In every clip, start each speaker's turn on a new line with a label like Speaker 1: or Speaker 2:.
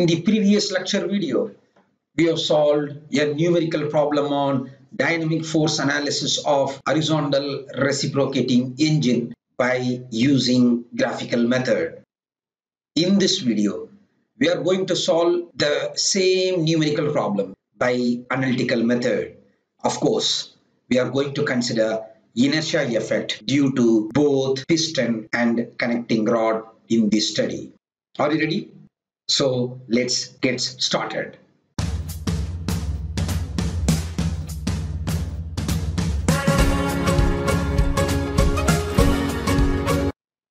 Speaker 1: In the previous lecture video, we have solved a numerical problem on dynamic force analysis of horizontal reciprocating engine by using graphical method. In this video, we are going to solve the same numerical problem by analytical method. Of course, we are going to consider inertia effect due to both piston and connecting rod in this study. Are you ready? So let's get started.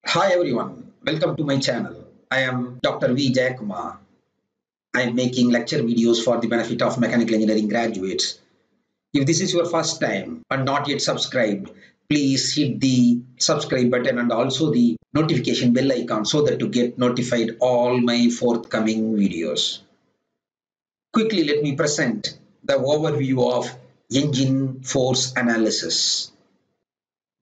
Speaker 1: Hi everyone, welcome to my channel. I am Dr. V. Jayakumar. I am making lecture videos for the benefit of mechanical engineering graduates. If this is your first time and not yet subscribed, please hit the subscribe button and also the notification bell icon so that you get notified all my forthcoming videos. Quickly let me present the overview of engine force analysis.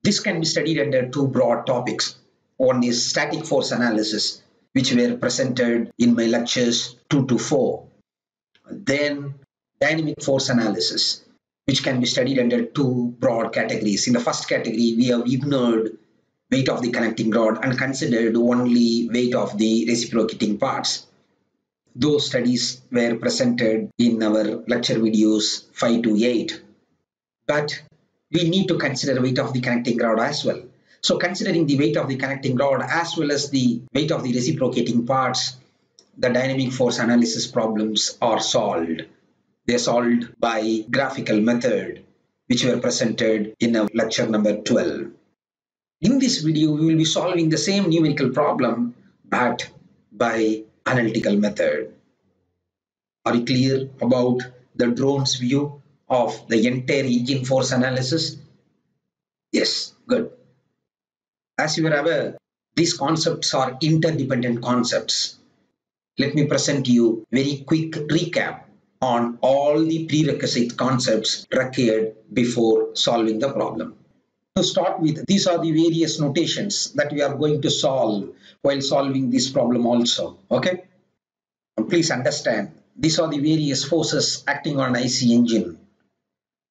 Speaker 1: This can be studied under two broad topics. One is static force analysis, which were presented in my lectures 2 to 4. Then dynamic force analysis, which can be studied under two broad categories. In the first category, we have ignored weight of the connecting rod and considered only weight of the reciprocating parts. Those studies were presented in our lecture videos 5 to 8. But we need to consider weight of the connecting rod as well. So considering the weight of the connecting rod as well as the weight of the reciprocating parts, the dynamic force analysis problems are solved. They're solved by graphical method, which were presented in our lecture number 12. In this video, we will be solving the same numerical problem, but by analytical method. Are you clear about the drone's view of the entire engine force analysis? Yes, good. As you are aware, these concepts are interdependent concepts. Let me present you very quick recap on all the prerequisite concepts required before solving the problem. To start with, these are the various notations that we are going to solve while solving this problem also. Okay? And please understand, these are the various forces acting on an IC engine.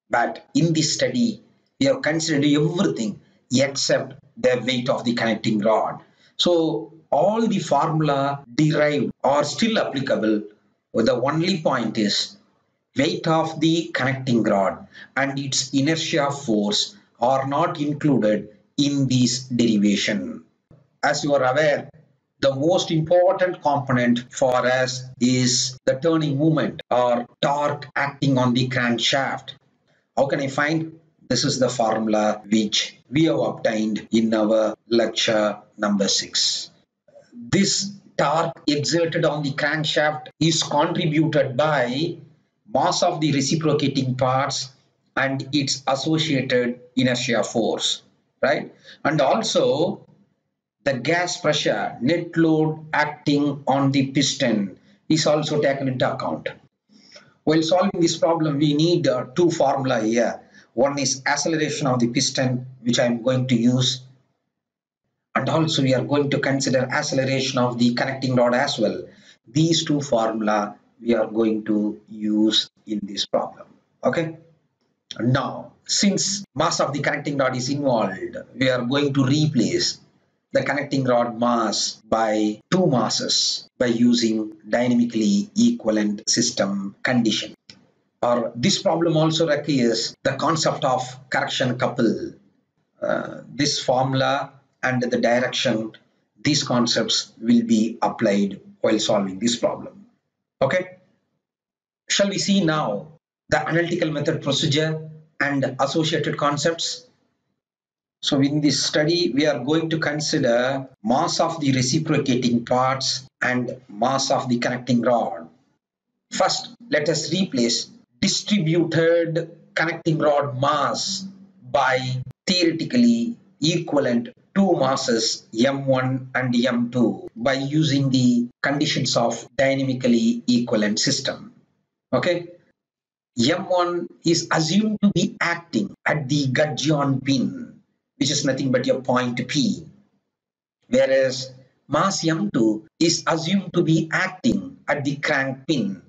Speaker 1: But in this study, we have considered everything except the weight of the connecting rod. So all the formula derived are still applicable. The only point is weight of the connecting rod and its inertia force are not included in this derivation. As you are aware, the most important component for us is the turning moment or torque acting on the crankshaft. How can I find? This is the formula which we have obtained in our lecture number 6. This torque exerted on the crankshaft is contributed by mass of the reciprocating parts and its associated inertia force, right? And also the gas pressure, net load acting on the piston is also taken into account. While solving this problem, we need uh, two formula here. One is acceleration of the piston, which I am going to use. And also we are going to consider acceleration of the connecting rod as well. These two formula we are going to use in this problem. Okay. Now, since mass of the connecting rod is involved, we are going to replace the connecting rod mass by two masses by using dynamically equivalent system condition. Or this problem also requires the concept of correction couple. Uh, this formula and the direction, these concepts will be applied while solving this problem. Okay. Shall we see now the analytical method procedure and associated concepts. So in this study, we are going to consider mass of the reciprocating parts and mass of the connecting rod. First, let us replace distributed connecting rod mass by theoretically equivalent two masses M1 and M2 by using the conditions of dynamically equivalent system. Okay, M1 is assumed to be acting at the gudgeon pin, which is nothing but your point P, whereas mass M2 is assumed to be acting at the crank pin,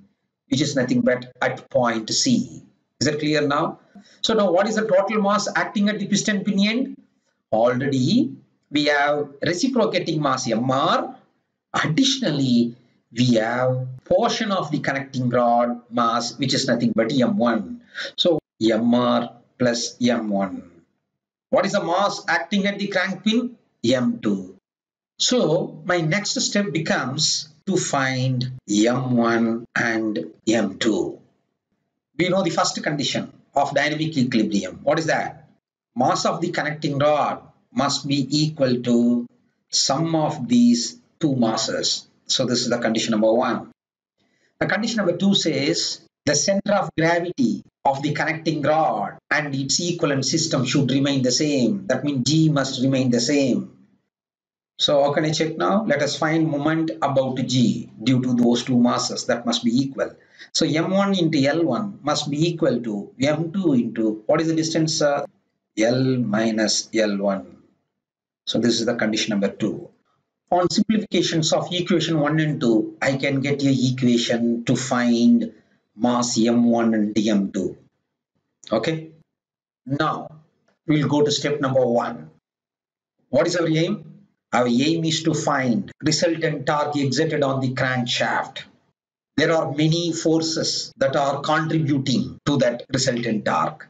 Speaker 1: which is nothing but at point C. Is that clear now? So now what is the total mass acting at the piston pin end? Already we have reciprocating mass MR. Additionally, we have portion of the connecting rod mass which is nothing but M1. So MR plus M1. What is the mass acting at the crank pin? M2. So my next step becomes to find M1 and M2. We know the first condition of dynamic equilibrium. What is that? Mass of the connecting rod must be equal to sum of these two masses. So this is the condition number one. The condition number two says the center of gravity of the connecting rod and its equivalent system should remain the same. That means G must remain the same. So how can I check now? Let us find moment about G due to those two masses that must be equal. So M1 into L1 must be equal to M2 into what is the distance? Uh, L minus L1. So this is the condition number two. On simplifications of equation 1 and 2, I can get a equation to find mass M1 and M2. Okay. Now, we'll go to step number 1. What is our aim? Our aim is to find resultant torque exerted on the crankshaft. There are many forces that are contributing to that resultant torque.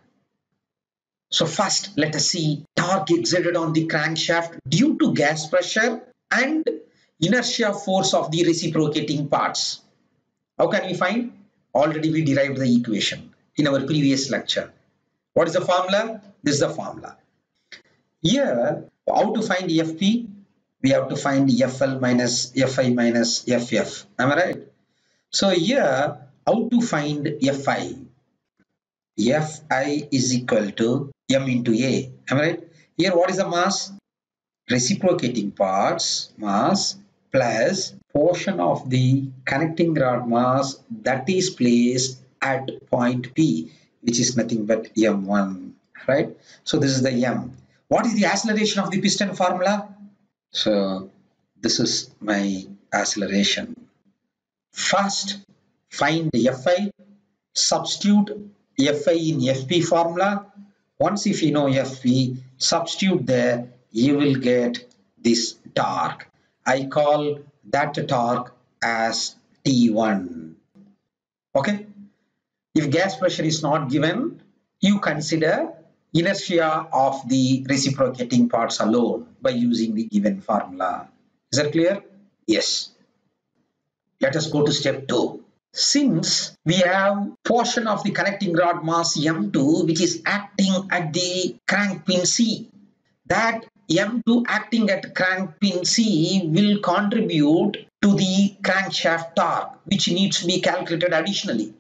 Speaker 1: So first, let us see torque exerted on the crankshaft due to gas pressure and inertia force of the reciprocating parts. How can we find? Already we derived the equation in our previous lecture. What is the formula? This is the formula. Here, how to find FP? we have to find FL minus FI minus FF. Am I right? So here, how to find FI? Fi is equal to M into A. Am I right? Here, what is the mass? Reciprocating parts mass plus portion of the connecting rod mass that is placed at point P, which is nothing but M1. Right? So this is the M. What is the acceleration of the piston formula? So this is my acceleration. First, find Fi, substitute Fi in Fp formula. Once if you know Fp, substitute there, you will get this torque. I call that torque as T1. Okay. If gas pressure is not given, you consider inertia of the reciprocating parts alone by using the given formula. Is that clear? Yes. Let us go to step 2. Since we have portion of the connecting rod mass M2 which is acting at the crank pin C, that M2 acting at crank pin C will contribute to the crankshaft torque which needs to be calculated additionally.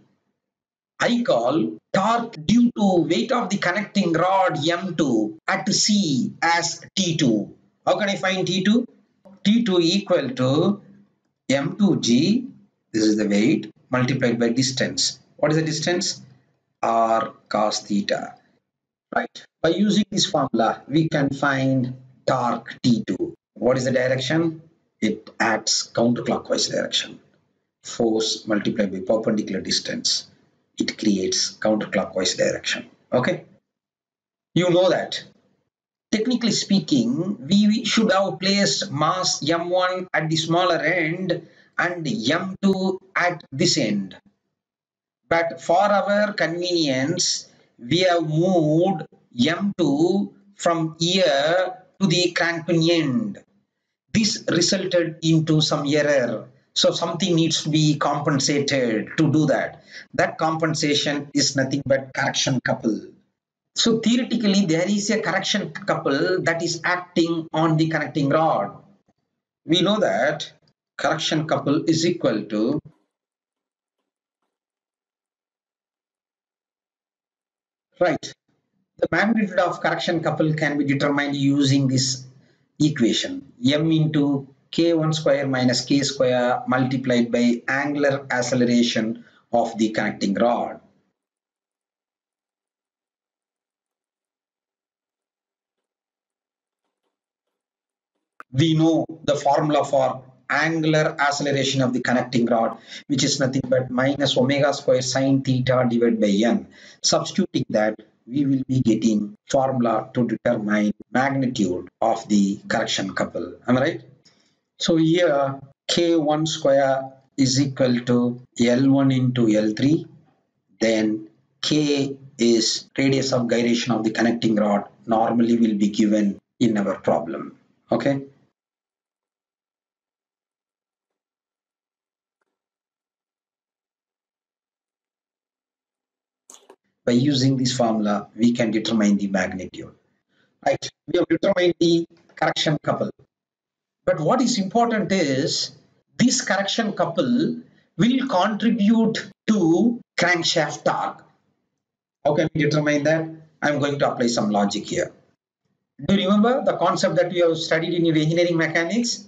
Speaker 1: I call torque due to weight of the connecting rod M2 at C as T2. How can I find T2? T2 equal to M2G, this is the weight, multiplied by distance. What is the distance? R cos theta. Right. By using this formula, we can find torque T2. What is the direction? It acts counterclockwise direction. Force multiplied by perpendicular distance it creates counterclockwise direction. Okay. You know that. Technically speaking, we should have placed mass M1 at the smaller end and M2 at this end. But for our convenience, we have moved M2 from here to the crankpin end. This resulted into some error so something needs to be compensated to do that. That compensation is nothing but correction couple. So theoretically, there is a correction couple that is acting on the connecting rod. We know that correction couple is equal to right. The magnitude of correction couple can be determined using this equation m into k1 square minus k square multiplied by angular acceleration of the connecting rod. We know the formula for angular acceleration of the connecting rod, which is nothing but minus omega square sine theta divided by n. Substituting that, we will be getting formula to determine magnitude of the correction couple. Am I right? So here K1 square is equal to L1 into L3. Then K is radius of gyration of the connecting rod normally will be given in our problem. Okay. By using this formula, we can determine the magnitude. Right, we have determined the correction couple. But what is important is this correction couple will contribute to crankshaft torque. How can we determine that? I'm going to apply some logic here. Do you remember the concept that we have studied in your engineering mechanics?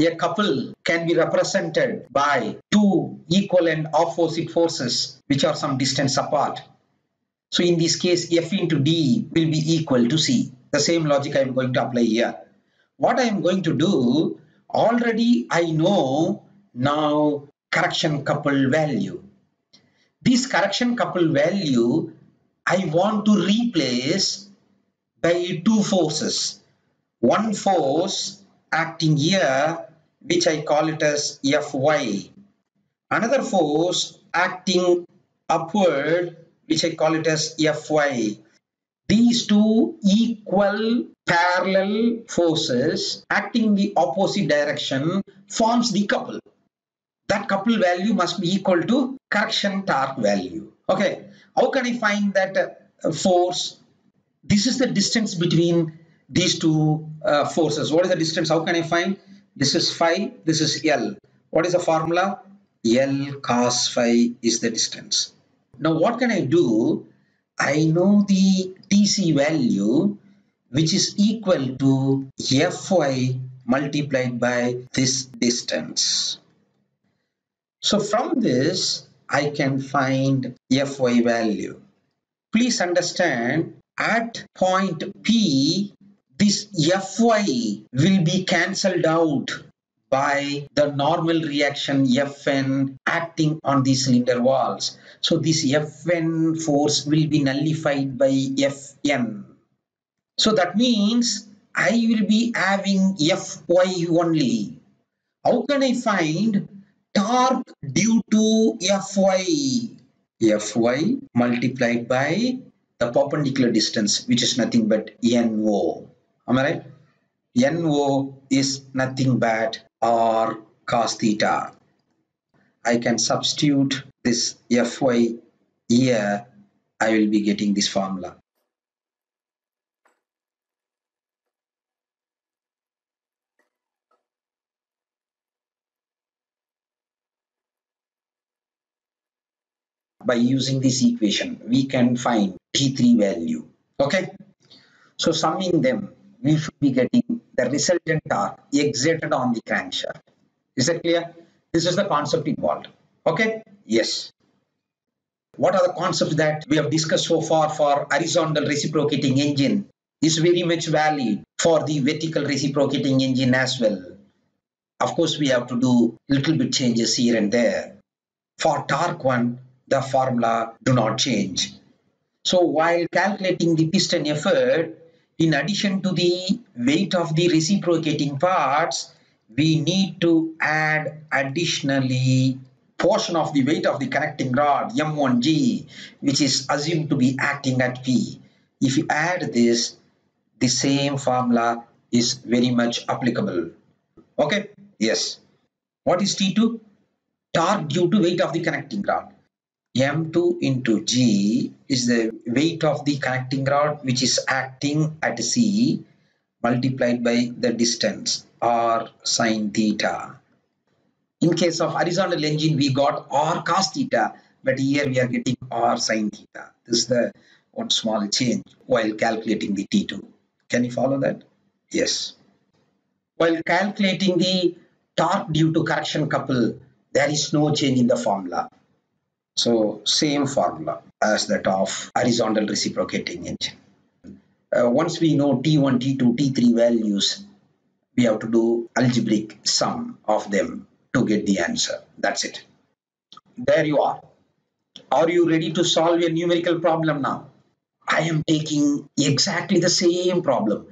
Speaker 1: A couple can be represented by two equal and opposite forces which are some distance apart. So in this case, F into D will be equal to C. The same logic I am going to apply here. What I am going to do, already I know now correction couple value. This correction couple value, I want to replace by two forces. One force acting here which I call it as Fy. Another force acting upward which I call it as Fy. These two equal parallel forces acting in the opposite direction forms the couple. That couple value must be equal to correction torque value. Okay, how can I find that uh, force? This is the distance between these two uh, forces. What is the distance? How can I find? This is phi, this is L. What is the formula? L cos phi is the distance. Now what can I do? I know the TC value which is equal to Fy multiplied by this distance. So from this I can find Fy value. Please understand at point P this Fy will be cancelled out by the normal reaction Fn acting on the cylinder walls. So this Fn force will be nullified by Fn. So that means I will be having Fy only. How can I find torque due to Fy? Fy multiplied by the perpendicular distance which is nothing but NO. Am I right? NO is nothing but R cos theta. I can substitute this Fy here. I will be getting this formula. By using this equation, we can find T3 value. Okay. So summing them, we should be getting the resultant torque exerted on the crankshaft. Is that clear? This is the concept involved. Okay? Yes. What are the concepts that we have discussed so far for horizontal reciprocating engine is very much valid for the vertical reciprocating engine as well. Of course, we have to do little bit changes here and there. For torque one, the formula do not change. So while calculating the piston effort, in addition to the weight of the reciprocating parts, we need to add additionally portion of the weight of the connecting rod M1G which is assumed to be acting at P. If you add this, the same formula is very much applicable. Okay, yes. What is T2? Torque due to weight of the connecting rod. M2 into G is the weight of the connecting rod which is acting at C multiplied by the distance R sine theta. In case of horizontal engine we got R cos theta but here we are getting R sine theta. This is the one small change while calculating the T2. Can you follow that? Yes. While calculating the torque due to correction couple there is no change in the formula so same formula as that of horizontal reciprocating engine. Uh, once we know T1, T2, T3 values, we have to do algebraic sum of them to get the answer. That's it. There you are. Are you ready to solve a numerical problem now? I am taking exactly the same problem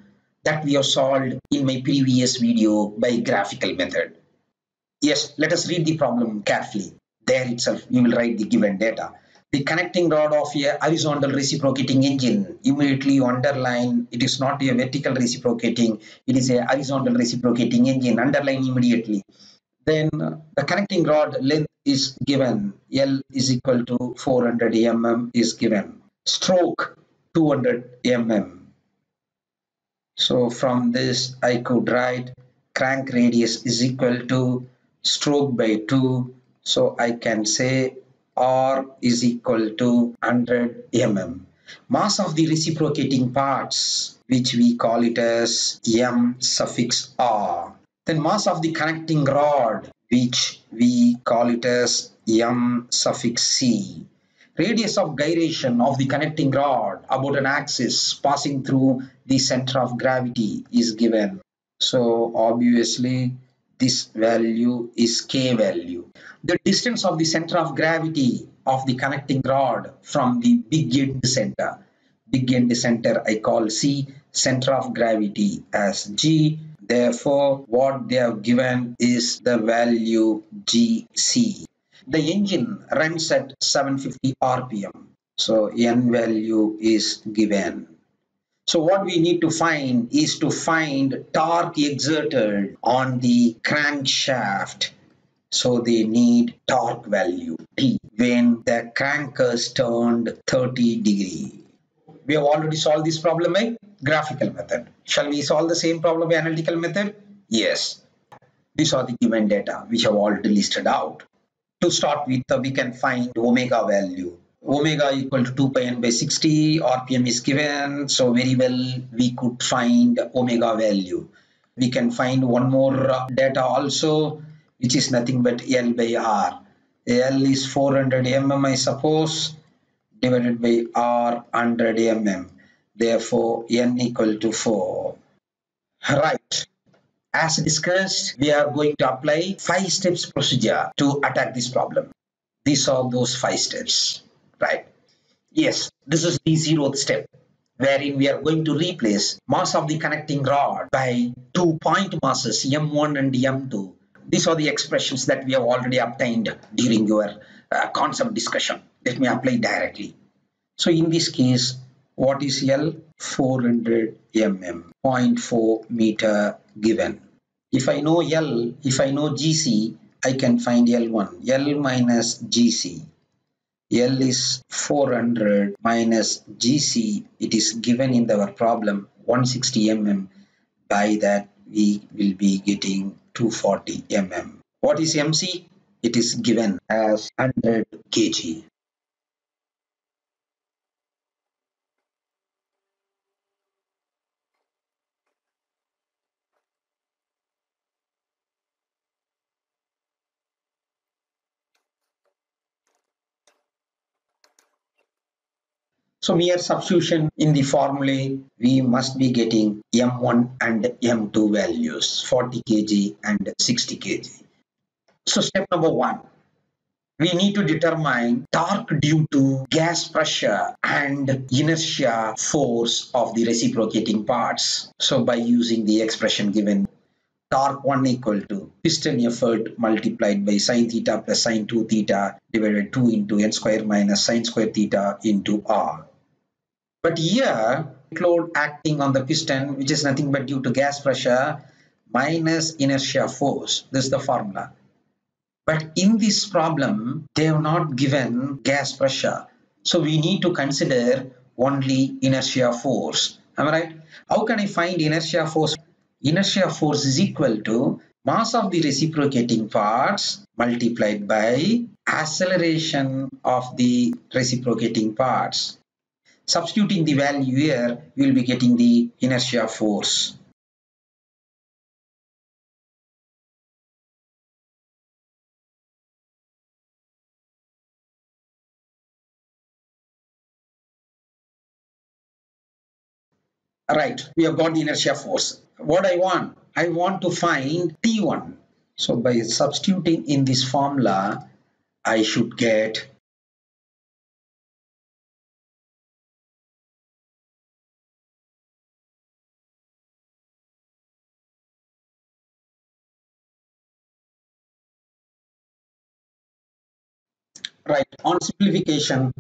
Speaker 1: that we have solved in my previous video by graphical method. Yes, let us read the problem carefully. There itself, you will write the given data. The connecting rod of a horizontal reciprocating engine, immediately you underline, it is not a vertical reciprocating, it is a horizontal reciprocating engine, underline immediately. Then the connecting rod length is given, L is equal to 400 mm is given, stroke 200 mm. So from this I could write crank radius is equal to stroke by 2 so I can say R is equal to 100 mm. Mass of the reciprocating parts which we call it as M suffix R. Then mass of the connecting rod which we call it as M suffix C. Radius of gyration of the connecting rod about an axis passing through the center of gravity is given. So obviously this value is k value. The distance of the center of gravity of the connecting rod from the big end center. Big end center I call C, center of gravity as G. Therefore, what they have given is the value GC. The engine runs at 750 RPM. So N value is given. So what we need to find is to find torque exerted on the crankshaft. So they need torque value T when the crank is turned 30 degree. We have already solved this problem by graphical method. Shall we solve the same problem by analytical method? Yes. These are the given data which I have already listed out. To start with, uh, we can find omega value omega equal to 2 pi n by 60 rpm is given so very well we could find omega value we can find one more uh, data also which is nothing but l by r. L is 400 mm i suppose divided by r 100 mm therefore n equal to 4 right. As discussed we are going to apply five steps procedure to attack this problem. These are those five steps. Right? Yes, this is the zeroth step wherein we are going to replace mass of the connecting rod by two point masses M1 and M2. These are the expressions that we have already obtained during your uh, concept discussion. Let me apply directly. So in this case, what is L? 400 mm, 0.4 meter given. If I know L, if I know GC, I can find L1. L minus GC L is 400 minus GC. It is given in our problem 160 mm. By that we will be getting 240 mm. What is MC? It is given as 100 kg. So mere substitution in the formulae, we must be getting M1 and M2 values, 40 kg and 60 kg. So step number one, we need to determine torque due to gas pressure and inertia force of the reciprocating parts. So by using the expression given, torque 1 equal to piston effort multiplied by sine theta plus sine 2 theta divided 2 into n square minus sine square theta into r. But here, load acting on the piston, which is nothing but due to gas pressure minus inertia force. This is the formula. But in this problem, they have not given gas pressure. So we need to consider only inertia force. Am I right? How can I find inertia force? Inertia force is equal to mass of the reciprocating parts multiplied by acceleration of the reciprocating parts. Substituting the value here, you will be getting the inertia force. Right, we have got the inertia force. What I want, I want to find T1. So by substituting in this formula, I should get right on simplification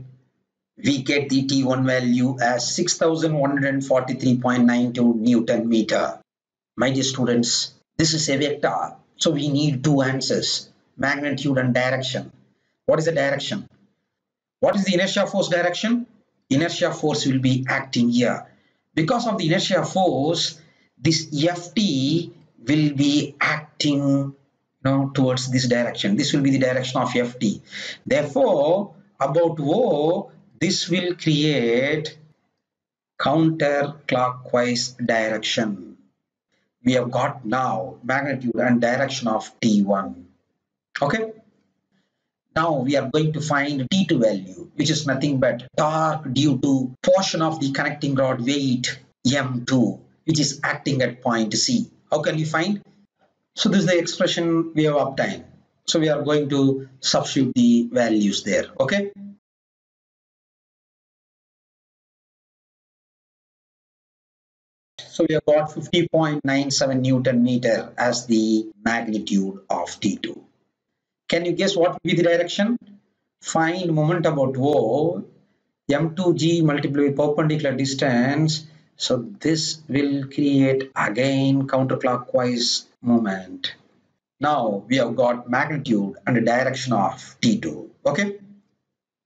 Speaker 1: we get the T1 value as 6143.92 Newton meter. My dear students, this is a vector. So we need two answers, magnitude and direction. What is the direction? What is the inertia force direction? Inertia force will be acting here. Because of the inertia force, this Ft will be acting know, towards this direction. This will be the direction of Ft. Therefore, about O, this will create counterclockwise direction. We have got now magnitude and direction of T1. Okay. Now we are going to find T2 value, which is nothing but torque due to portion of the connecting rod weight M2, which is acting at point C. How can we find? So this is the expression we have obtained. So we are going to substitute the values there. Okay. So we have got 50.97 Newton meter as the magnitude of T2. Can you guess what will be the direction? Find moment about O, M2G multiplied by perpendicular distance. So this will create again counterclockwise moment. Now we have got magnitude and the direction of T2. Okay.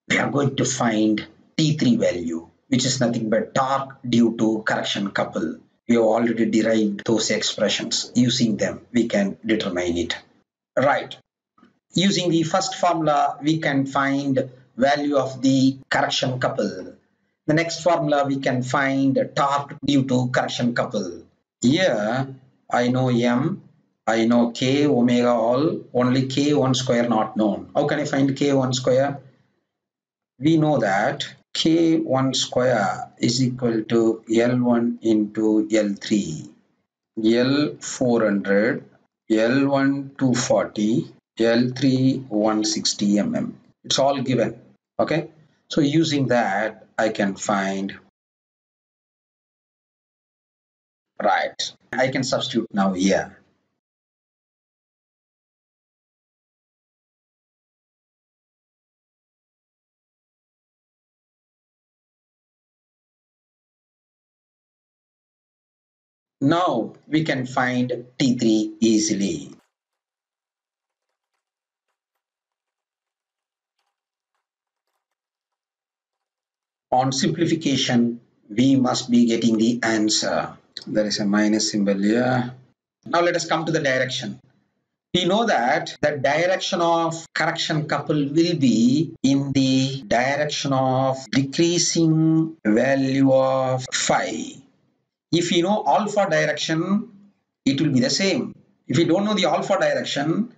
Speaker 1: We are going to find T3 value, which is nothing but torque due to correction couple we have already derived those expressions. Using them, we can determine it. Right. Using the first formula, we can find value of the correction couple. The next formula, we can find torque due to correction couple. Here, I know M, I know K, omega all, only K1 square not known. How can I find K1 square? We know that k1 square is equal to L1 into L3. L 400, L1 240, L3 160 mm. It's all given. Okay. So using that, I can find right. I can substitute now here. Now we can find T3 easily. On simplification, we must be getting the answer. There is a minus symbol here. Now let us come to the direction. We know that the direction of correction couple will be in the direction of decreasing value of phi if you know alpha direction, it will be the same. If you don't know the alpha direction,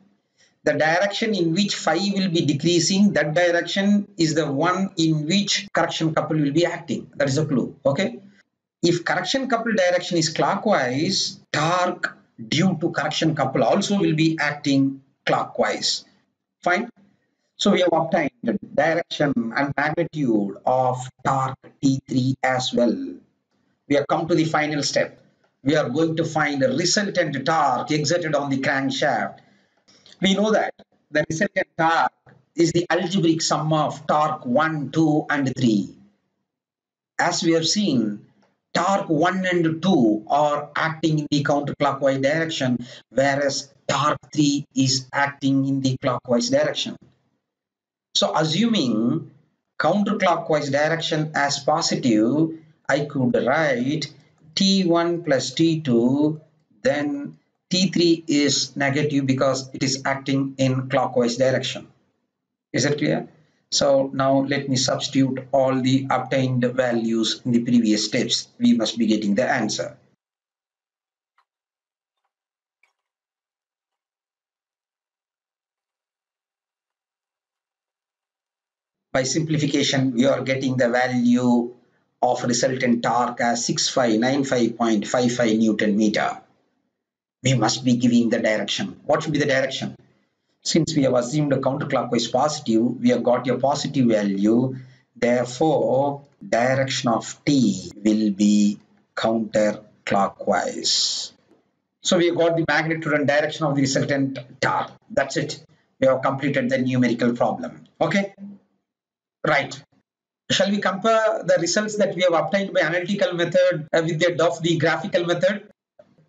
Speaker 1: the direction in which phi will be decreasing, that direction is the one in which correction couple will be acting. That is a clue. Okay. If correction couple direction is clockwise, torque due to correction couple also will be acting clockwise. Fine. So we have obtained the direction and magnitude of torque T3 as well we have come to the final step. We are going to find the resultant torque exerted on the crankshaft. We know that the resultant torque is the algebraic sum of torque 1, 2 and 3. As we have seen, torque 1 and 2 are acting in the counterclockwise direction whereas torque 3 is acting in the clockwise direction. So assuming counterclockwise direction as positive, I could write T1 plus T2 then T3 is negative because it is acting in clockwise direction. Is it clear? So now let me substitute all the obtained values in the previous steps. We must be getting the answer. By simplification, we are getting the value of resultant torque as 6595.55 Newton meter. We must be giving the direction. What should be the direction? Since we have assumed a counterclockwise positive, we have got a positive value. Therefore, direction of t will be counterclockwise. So we have got the magnitude and direction of the resultant. That's it. We have completed the numerical problem. Okay. Right. Shall we compare the results that we have obtained by analytical method uh, with the of the graphical method?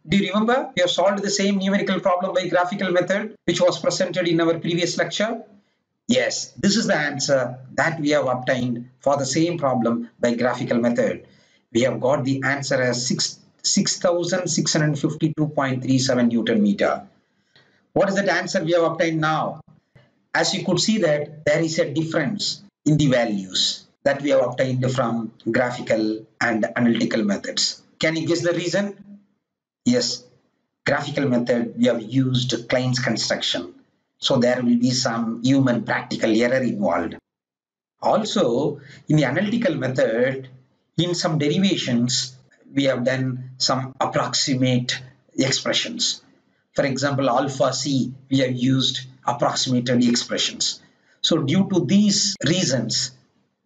Speaker 1: Do you remember? We have solved the same numerical problem by graphical method which was presented in our previous lecture. Yes, this is the answer that we have obtained for the same problem by graphical method. We have got the answer as 6652.37 Newton meter. What is that answer we have obtained now? As you could see that there is a difference in the values that we have obtained from graphical and analytical methods. Can you guess the reason? Yes, graphical method we have used Klein's construction. So there will be some human practical error involved. Also, in the analytical method, in some derivations, we have done some approximate expressions. For example, alpha c, we have used approximated expressions. So due to these reasons,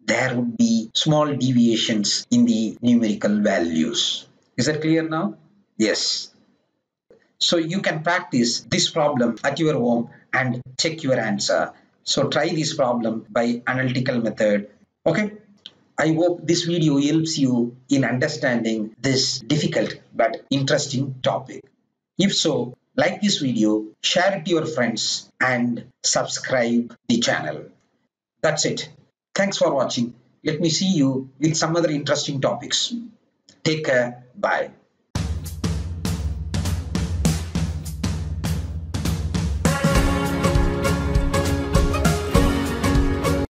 Speaker 1: there would be small deviations in the numerical values. Is that clear now? Yes. So you can practice this problem at your home and check your answer. So try this problem by analytical method. Okay. I hope this video helps you in understanding this difficult but interesting topic. If so, like this video, share it to your friends and subscribe the channel. That's it. Thanks for watching. Let me see you with some other interesting topics. Take care. Bye.